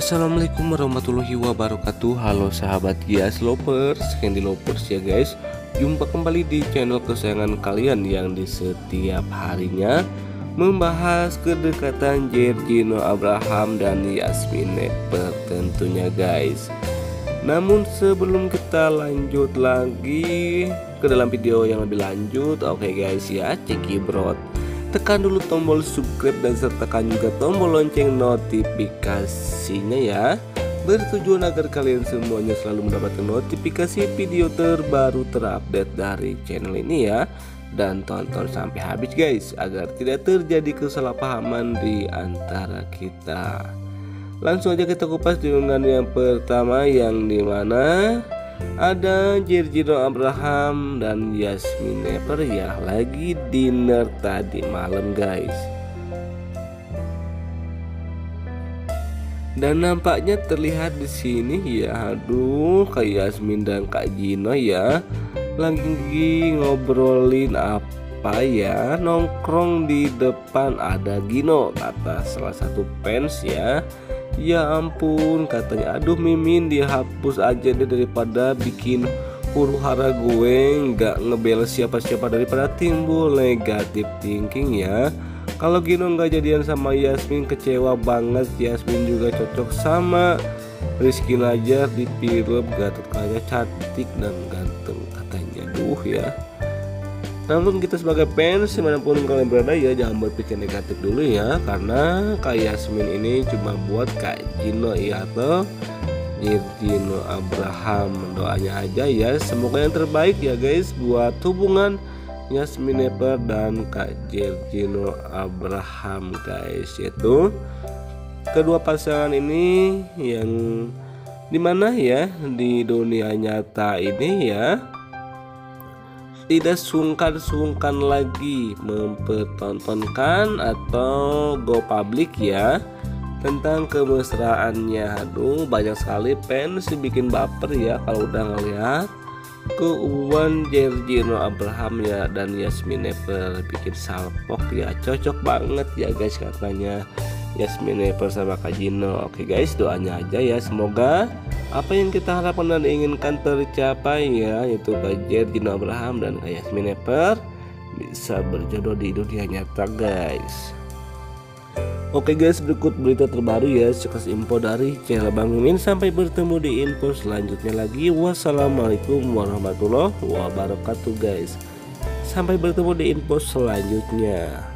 Assalamualaikum warahmatullahi wabarakatuh. Halo sahabat Gias Lovers Candy Lovers ya guys. Jumpa kembali di channel kesayangan kalian Yang di setiap harinya Membahas kedekatan Jergino Abraham dan Yasmin Nepper tentunya guys. Namun sebelum kita lanjut lagi Ke dalam video yang lebih lanjut Oke guys ya cekibrot tekan dulu tombol subscribe dan sertakan juga tombol lonceng notifikasinya ya. Bertujuan agar kalian semuanya selalu mendapatkan notifikasi video terbaru terupdate dari channel ini ya. Dan tonton sampai habis guys agar tidak terjadi kesalahpahaman di antara kita. Langsung aja kita kupas dengan yang pertama yang di mana ada Jirjino Abraham dan Yasmin Never ya lagi dinner tadi malam guys. Dan nampaknya terlihat di sini ya. Aduh Kak Yasmin dan Kak Gino ya. Lagi ngobrolin apa ya? Nongkrong di depan ada Gino kata salah satu fans ya Ya ampun katanya. Aduh Mimin dihapus aja deh daripada bikin huru hara gue. Nggak ngebel siapa-siapa daripada timbul negatif thinking ya. Kalau Gino nggak jadian sama Yasmin kecewa banget. Yasmin juga cocok sama Rizky Najar di film Gatot Kaca cantik dan ganteng katanya. Duh ya namun kita sebagai fans di mana pun kalian berada ya jangan berpikir negatif dulu ya. Karena Kak Yasmin ini cuma buat Kak Gino ya atau Gino Abraham Doanya aja ya. Semoga yang terbaik ya guys buat hubungan Yasmin Neper dan Kak Gino Abraham guys Yaitu kedua pasangan ini yang di mana ya di dunia nyata ini ya tidak sungkan-sungkan lagi mempertontonkan atau go public ya. Tentang kemesraannya. Aduh banyak sekali fans bikin baper ya kalau udah ngeliat. Keuuan Jergino Abraham ya dan Yasmin Never bikin salpok ya. Cocok banget ya guys katanya Yasmin Never sama Kak Gino oke guys doanya aja ya. Semoga apa yang kita harapkan dan inginkan tercapai ya. Yaitu Bajer Jino Abraham dan Yasmin Neper bisa berjodoh di dunia nyata guys. Oke guys berikut berita terbaru ya. Sekas info dari channel Bang Mimin. Sampai bertemu di info selanjutnya lagi. Wassalamualaikum warahmatullahi wabarakatuh guys. Sampai bertemu di info selanjutnya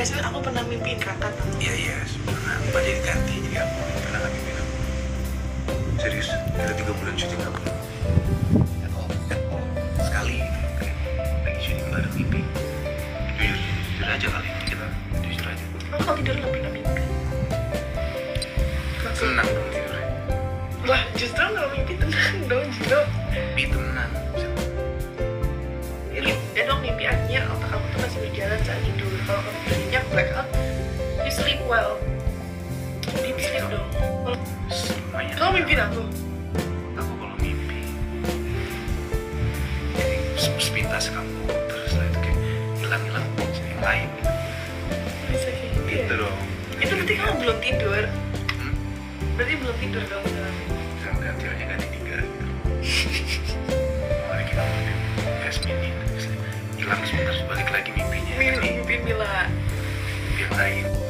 Yasmin aku pernah mimpiin kakak. Iya iya pernah. Jadi ganti jadi aku pernah mimpiin aku. Serius ada tiga bulan syuting aku tidurnya blackout, you sleep well. Deep sleep dong. Semuanya. Kamu mimpi aku? Aku kalau mimpi, jadi se- sepintas kamu terus setelah itu kayak hilang-hilang jadi lain. Bisa kayak gitu. Ya? dong. Itu berarti kamu belum tidur. Hmm? Berarti belum tidur kamu dalam mimpi. Kan ganti tiga gitu. Kita hilang sebentar balik lagi mimpinya. Mimpi, mimpi Mila. Mimpi